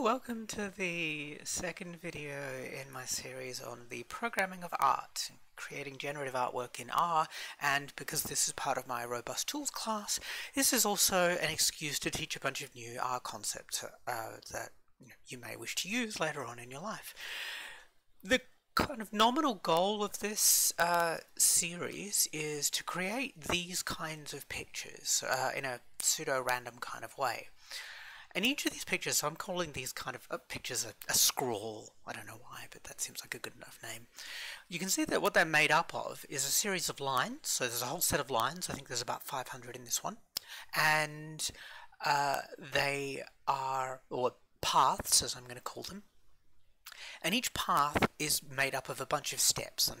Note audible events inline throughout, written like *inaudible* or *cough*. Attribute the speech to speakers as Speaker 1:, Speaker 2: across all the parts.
Speaker 1: welcome to the second video in my series on the programming of art, creating generative artwork in R, and because this is part of my Robust Tools class, this is also an excuse to teach a bunch of new R concepts uh, that you, know, you may wish to use later on in your life. The kind of nominal goal of this uh, series is to create these kinds of pictures uh, in a pseudo-random kind of way. And each of these pictures, so I'm calling these kind of uh, pictures a, a, scroll. I don't know why, but that seems like a good enough name. You can see that what they're made up of is a series of lines. So there's a whole set of lines. I think there's about 500 in this one. And uh, they are, or paths, as I'm going to call them. And each path is made up of a bunch of steps, and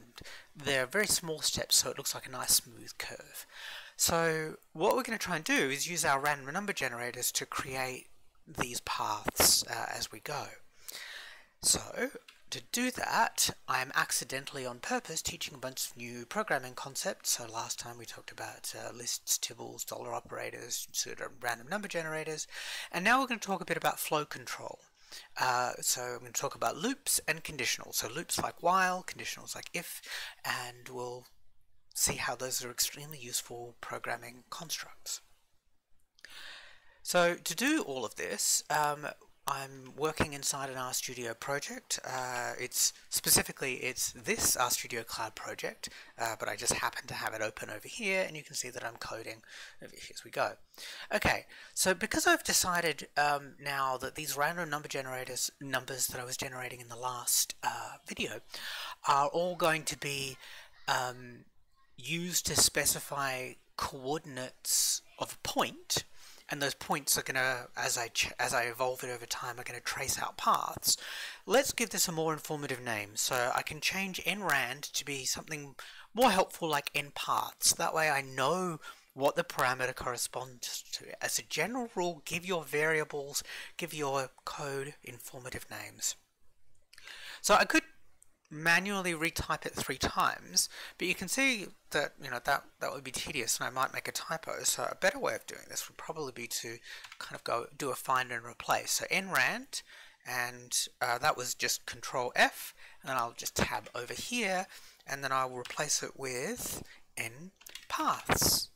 Speaker 1: they're very small steps, so it looks like a nice smooth curve. So what we're going to try and do is use our random number generators to create these paths uh, as we go. So to do that, I'm accidentally on purpose teaching a bunch of new programming concepts. So last time we talked about uh, lists, tibbles, dollar operators, sort of random number generators. And now we're going to talk a bit about flow control. Uh, so I'm going to talk about loops and conditionals. So loops like while, conditionals like if, and we'll see how those are extremely useful programming constructs. So to do all of this, um, I'm working inside an RStudio project. Uh, it's specifically it's this RStudio Cloud project, uh, but I just happen to have it open over here, and you can see that I'm coding as we go. Okay, so because I've decided um, now that these random number generators numbers that I was generating in the last uh, video are all going to be um, used to specify coordinates of a point and those points are going to, as I as I evolve it over time, are going to trace out paths. Let's give this a more informative name. So I can change nrand to be something more helpful like npaths. That way I know what the parameter corresponds to. As a general rule, give your variables, give your code informative names. So I could manually retype it three times, but you can see that you know that that would be tedious and I might make a typo. So a better way of doing this would probably be to kind of go do a find and replace. So nrand, and uh, that was just Control F, and then I'll just tab over here, and then I will replace it with n paths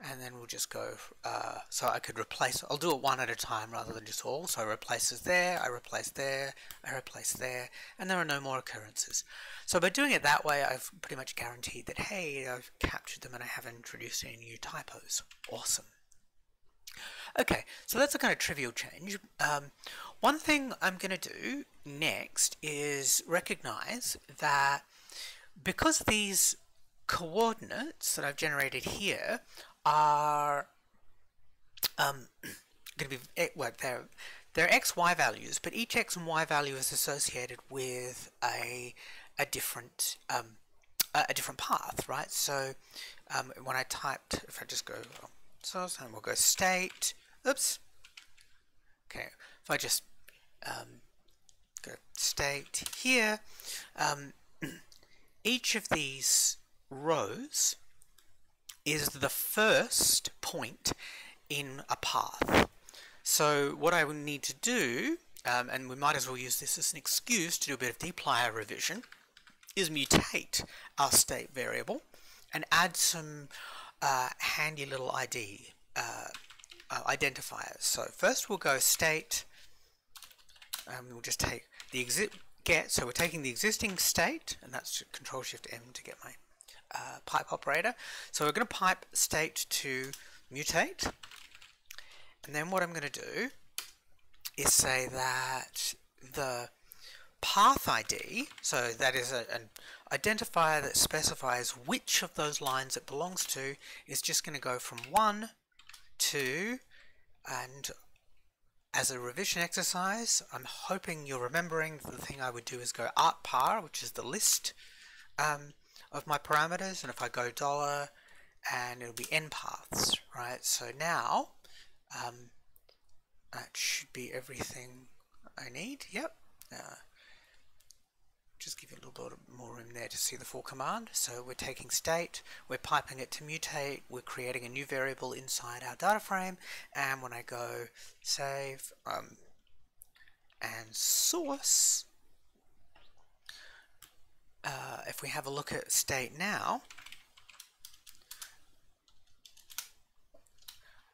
Speaker 1: and then we'll just go uh, so I could replace I'll do it one at a time rather than just all. So I replaces there I replace there I replace there and there are no more occurrences. So by doing it that way I've pretty much guaranteed that hey I've captured them and I haven't introduced any new typos. Awesome. Okay so that's a kind of trivial change. Um, one thing I'm gonna do next is recognize that because these coordinates that I've generated here are um, going to be eh, well, they're they're x y values, but each x and y value is associated with a a different um, a, different path, right? So um, when I typed, if I just go source and we'll go state, oops, okay, if I just um, go state here, um, *clears throat* each of these rows is the first point in a path. So what I would need to do, um, and we might as well use this as an excuse to do a bit of dplyr revision, is mutate our state variable and add some uh, handy little ID uh, uh, identifiers. So first we'll go state, and we'll just take the exit get, so we're taking the existing state, and that's Control Shift M to get my uh, pipe operator. So we're going to pipe state to mutate. And then what I'm going to do is say that the path ID, so that is a, an identifier that specifies which of those lines it belongs to, is just going to go from 1 to, and as a revision exercise, I'm hoping you're remembering the thing I would do is go art par, which is the list um, of my parameters and if I go dollar and it'll be n paths right? So now um, that should be everything I need. Yep. Uh, just give you a little bit more room there to see the full command. So we're taking state, we're piping it to mutate, we're creating a new variable inside our data frame, and when I go save, um, and source, uh, if we have a look at state now,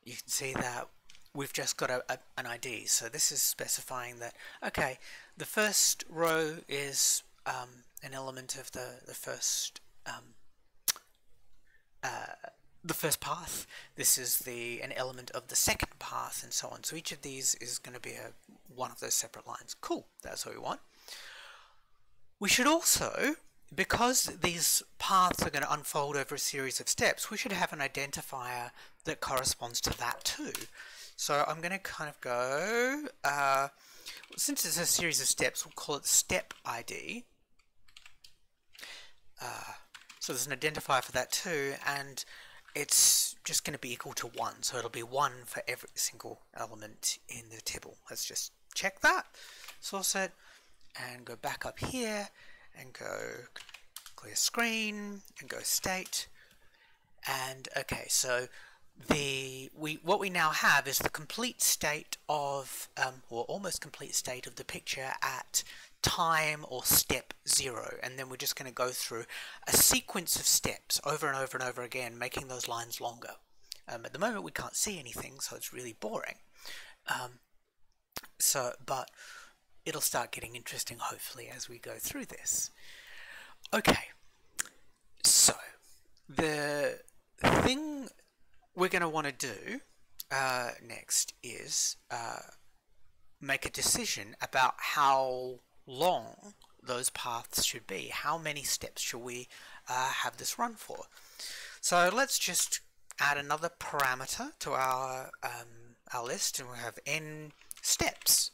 Speaker 1: you can see that we've just got a, a, an ID. So this is specifying that, okay, the first row is um, an element of the, the first um, uh, the first path. This is the an element of the second path, and so on. So each of these is going to be a one of those separate lines. Cool, that's what we want. We should also, because these paths are going to unfold over a series of steps, we should have an identifier that corresponds to that too. So I'm going to kind of go, uh, since it's a series of steps, we'll call it step ID. Uh, so there's an identifier for that too, and it's just going to be equal to 1. So it'll be 1 for every single element in the table. Let's just check that, source it, and go back up here, and go clear screen, and go state. And okay, so the we what we now have is the complete state of um, or almost complete state of the picture at time or step zero. And then we're just going to go through a sequence of steps over and over and over again making those lines longer. Um, at the moment we can't see anything so it's really boring. Um, so but it'll start getting interesting hopefully as we go through this okay so the thing we're going to want to do uh, next is uh, make a decision about how long those paths should be. How many steps should we uh, have this run for? So let's just add another parameter to our um, our list and we have n steps.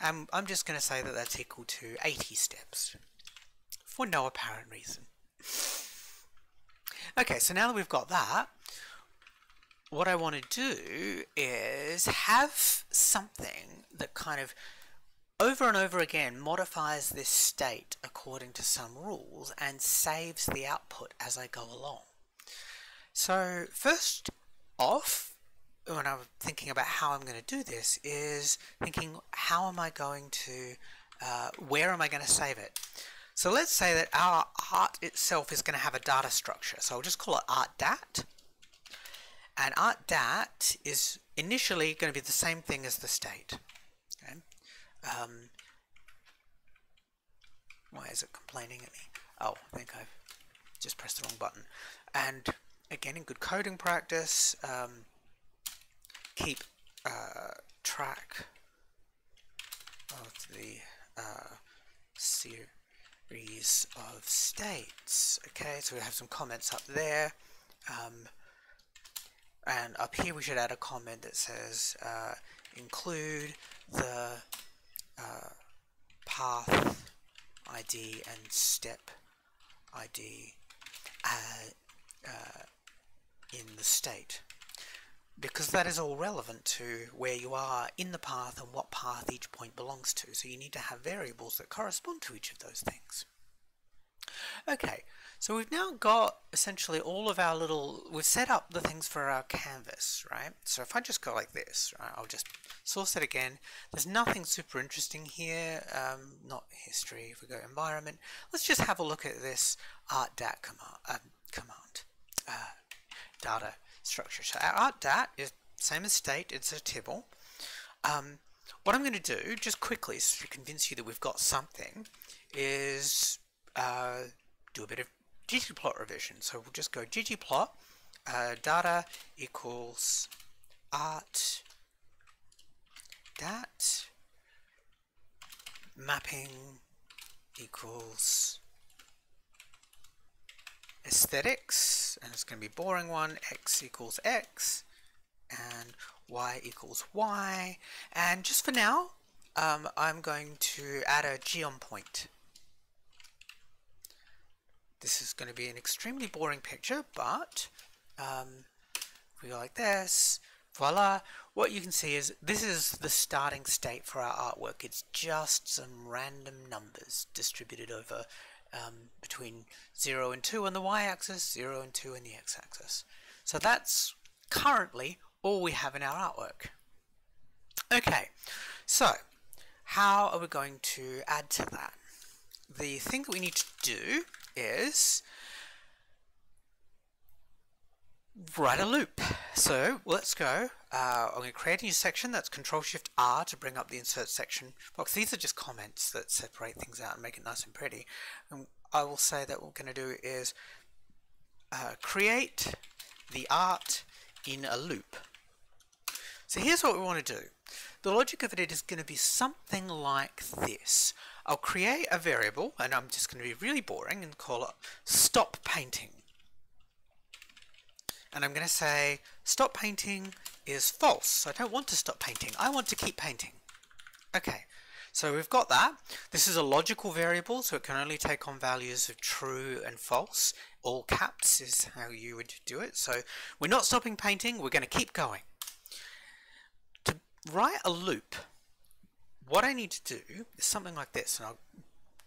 Speaker 1: And I'm just going to say that that's equal to 80 steps for no apparent reason. Okay, so now that we've got that, what I want to do is have something that kind of over and over again modifies this state according to some rules and saves the output as I go along. So first off, when I'm thinking about how I'm going to do this is thinking how am I going to, uh, where am I going to save it? So let's say that our art itself is going to have a data structure. So I'll just call it art dat. and art dat is initially going to be the same thing as the state. Okay? Um, why is it complaining at me? Oh, I think I've just pressed the wrong button. And again, in good coding practice, um, keep uh, track of the uh, series of states. Okay, so we have some comments up there. Um, and up here we should add a comment that says uh, include the uh, path ID and step ID uh, uh, in the state because that is all relevant to where you are in the path and what path each point belongs to so you need to have variables that correspond to each of those things okay so we've now got essentially all of our little, we've set up the things for our canvas, right? So if I just go like this, right, I'll just source it again. There's nothing super interesting here, um, not history. If we go environment, let's just have a look at this art.dat command, um, command uh, data structure. So our art.dat is same as state, it's a tibble. Um, what I'm going to do, just quickly, to convince you that we've got something, is uh, do a bit of ggplot revision. So we'll just go ggplot uh, data equals art dat mapping equals aesthetics and it's going to be boring one x equals x and y equals y and just for now um, I'm going to add a geom point. This is going to be an extremely boring picture, but um, we go like this, voila, what you can see is this is the starting state for our artwork. It's just some random numbers distributed over um, between 0 and 2 on the y-axis, 0 and 2 on the x-axis. So that's currently all we have in our artwork. Okay, so how are we going to add to that? The thing that we need to do is write a loop. So let's go. Uh, I'm going to create a new section. That's Control Shift R to bring up the insert section box. These are just comments that separate things out and make it nice and pretty. And I will say that what we're going to do is uh, create the art in a loop. So here's what we want to do. The logic of it is going to be something like this. I'll create a variable, and I'm just going to be really boring and call it stop painting. And I'm going to say stop painting is false. I don't want to stop painting. I want to keep painting. Okay, so we've got that. This is a logical variable, so it can only take on values of true and false. All caps is how you would do it. So we're not stopping painting, we're going to keep going. To write a loop, what I need to do is something like this, and I'll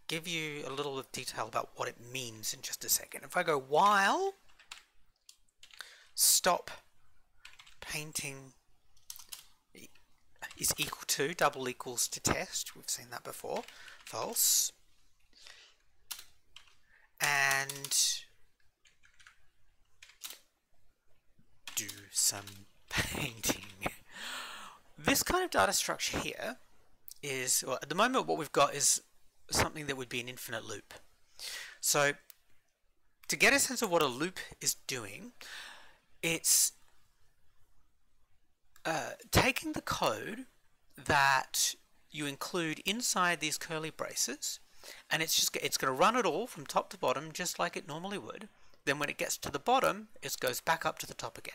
Speaker 1: give you a little detail about what it means in just a second. If I go while stop painting is equal to, double equals to test, we've seen that before, false, and do some *laughs* painting. This kind of data structure here is, well, at the moment what we've got is something that would be an infinite loop. So to get a sense of what a loop is doing, it's uh, taking the code that you include inside these curly braces and it's just it's going to run it all from top to bottom just like it normally would. Then when it gets to the bottom it goes back up to the top again.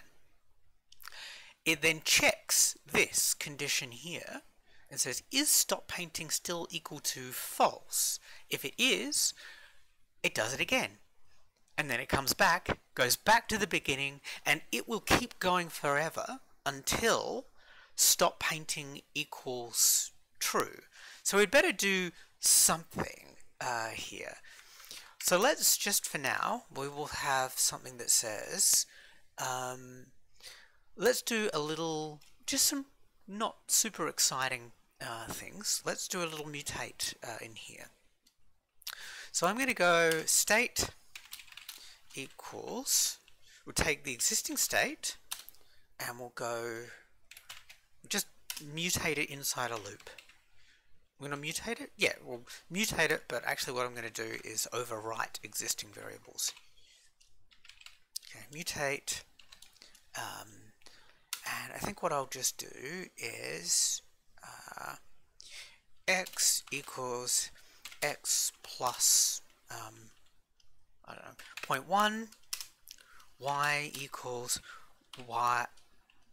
Speaker 1: It then checks this condition here and says is stop painting still equal to false? If it is it does it again and then it comes back goes back to the beginning and it will keep going forever until stop painting equals true. So we'd better do something uh, here. So let's just for now, we will have something that says, um, let's do a little, just some not super exciting uh, things. Let's do a little mutate uh, in here. So I'm going to go state equals, we'll take the existing state, and we'll go just mutate it inside a loop. We're going to mutate it? Yeah, we'll mutate it, but actually what I'm going to do is overwrite existing variables. Okay, mutate, um, and I think what I'll just do is uh, x equals x plus, um, Don't know, 0.1, y equals y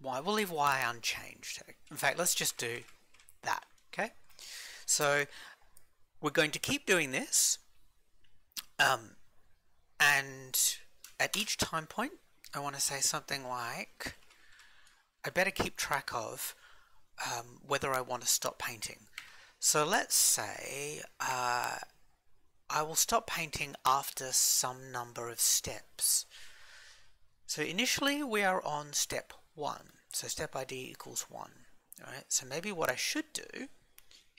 Speaker 1: y. We'll leave y unchanged. In fact, let's just do that, okay? So we're going to keep doing this, um, and at each time point, I want to say something like, I better keep track of um, whether I want to stop painting. So let's say uh, I will stop painting after some number of steps. So initially we are on step 1. So step ID equals 1. Alright, so maybe what I should do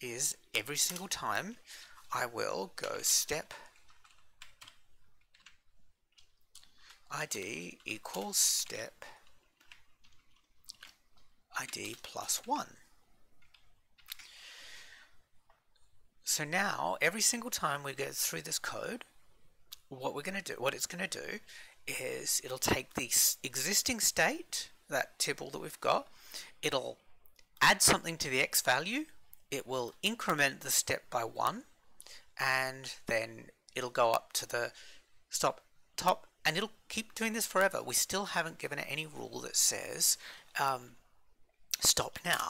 Speaker 1: is every single time I will go step ID equals step ID plus 1. So now, every single time we go through this code, what we're going to do, what it's going to do is it'll take the existing state, that tibble that we've got, it'll add something to the x value, it will increment the step by one, and then it'll go up to the stop top, and it'll keep doing this forever. We still haven't given it any rule that says um, stop now.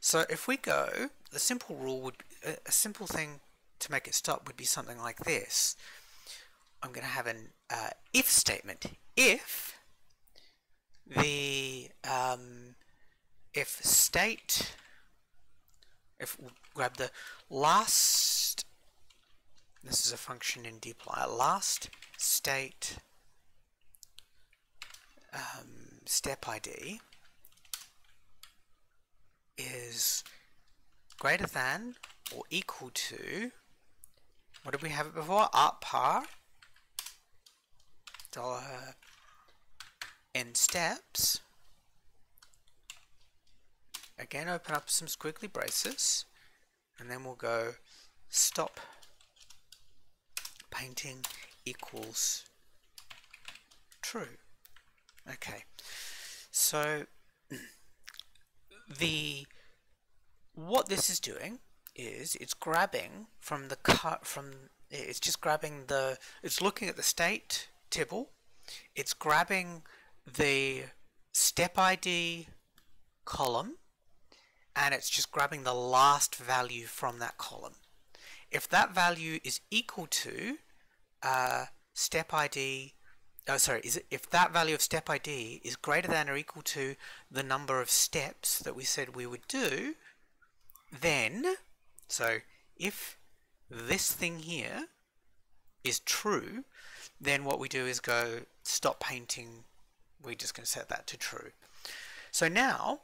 Speaker 1: So if we go, the simple rule would, a simple thing to make it stop would be something like this. I'm going to have an uh, if statement. If the um, if state if we grab the last this is a function in dplyr last state um, step id is greater than or equal to, what did we have it before? Art par, dollar n steps. Again, open up some squiggly braces, and then we'll go stop painting equals true. Okay, so the what this is doing is it's grabbing from the cut from it's just grabbing the it's looking at the state tibble it's grabbing the step ID column and it's just grabbing the last value from that column. If that value is equal to uh, step ID oh sorry is it, if that value of step ID is greater than or equal to the number of steps that we said we would do then so if this thing here is true then what we do is go stop painting we're just going to set that to true. So now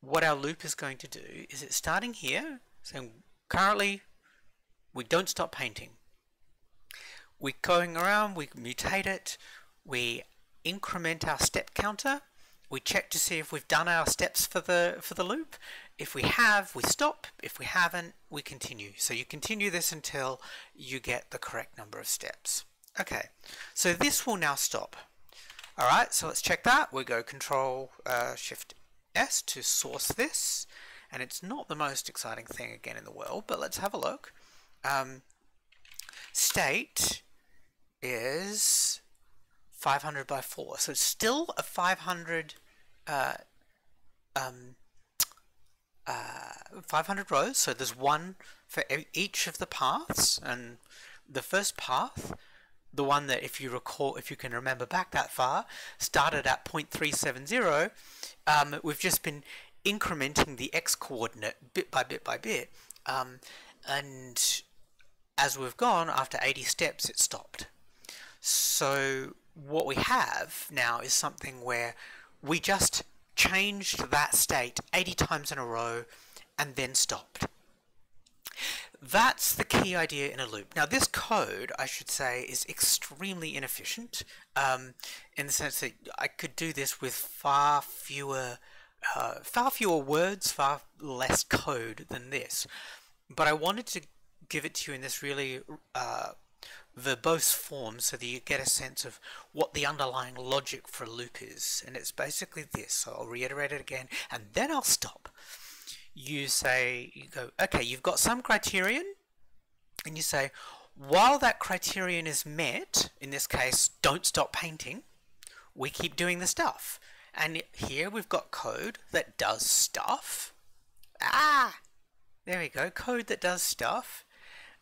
Speaker 1: what our loop is going to do is it's starting here saying currently we don't stop painting we're going around, we mutate it, we increment our step counter, we check to see if we've done our steps for the for the loop. If we have, we stop. If we haven't, we continue. So you continue this until you get the correct number of steps. Okay, so this will now stop. Alright, so let's check that. We go Control uh, Shift S to source this. And it's not the most exciting thing again in the world, but let's have a look. Um, state is 500 by 4. So it's still a 500 uh, um, uh, 500 rows. So there's one for each of the paths. And the first path, the one that if you recall, if you can remember back that far, started at 0.370. Um, we've just been incrementing the x coordinate bit by bit by bit. Um, and as we've gone, after 80 steps, it stopped. So what we have now is something where we just changed that state 80 times in a row and then stopped. That's the key idea in a loop. Now this code, I should say, is extremely inefficient um, in the sense that I could do this with far fewer uh, far fewer words, far less code than this. But I wanted to give it to you in this really uh, verbose form so that you get a sense of what the underlying logic for a loop is. And it's basically this. So I'll reiterate it again and then I'll stop. You say, you go, okay, you've got some criterion and you say, while that criterion is met, in this case, don't stop painting, we keep doing the stuff. And here we've got code that does stuff. Ah! There we go, code that does stuff.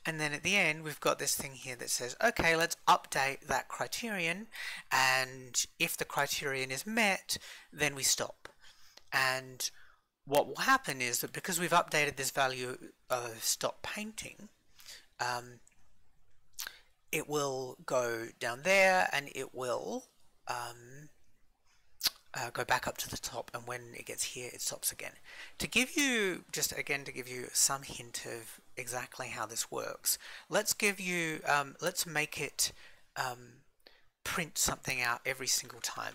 Speaker 1: And then at the end, we've got this thing here that says, okay, let's update that criterion. And if the criterion is met, then we stop. And what will happen is that because we've updated this value of stop painting, um, it will go down there and it will um, uh, go back up to the top and when it gets here it stops again. To give you, just again to give you some hint of exactly how this works, let's give you, um, let's make it um, print something out every single time.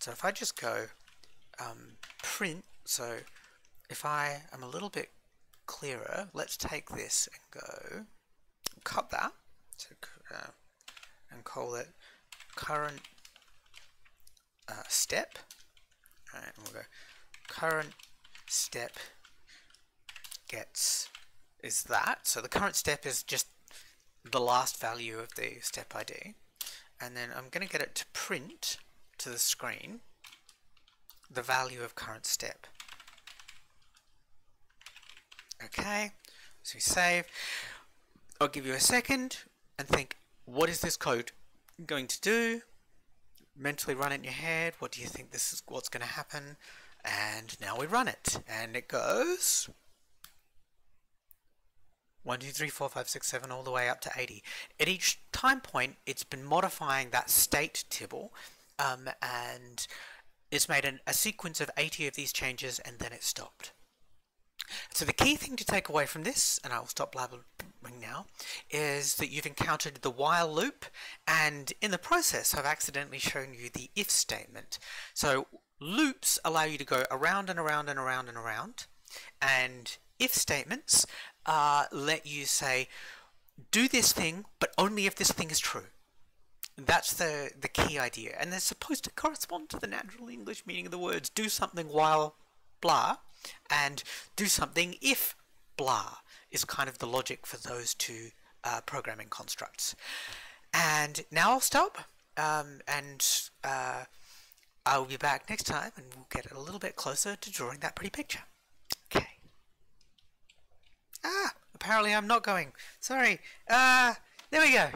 Speaker 1: So if I just go um, print, so if I am a little bit clearer, let's take this and go cut that uh, and call it current uh, step. Alright, we'll go current step gets is that. So the current step is just the last value of the step ID. And then I'm going to get it to print to the screen the value of current step. Okay, so we save. I'll give you a second and think, what is this code going to do? Mentally run it in your head. What do you think this is what's going to happen? And now we run it. And it goes 1, 2, 3, 4, 5, 6, 7, all the way up to 80. At each time point, it's been modifying that state tibble um, and it's made an, a sequence of 80 of these changes and then it stopped. So the key thing to take away from this, and I will stop blabbering now, is that you've encountered the while loop, and in the process I've accidentally shown you the if statement. So loops allow you to go around and around and around and around, and if statements uh, let you say, do this thing, but only if this thing is true. That's the, the key idea. And they're supposed to correspond to the natural English meaning of the words do something while blah and do something if blah is kind of the logic for those two uh, programming constructs. And now I'll stop um, and uh, I'll be back next time and we'll get a little bit closer to drawing that pretty picture. Okay. Ah, apparently I'm not going. Sorry. Uh, there we go.